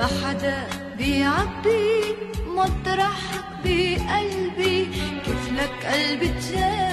ما حدا بيعبي مطرحك بقلبي كيف لك قلبي تجاه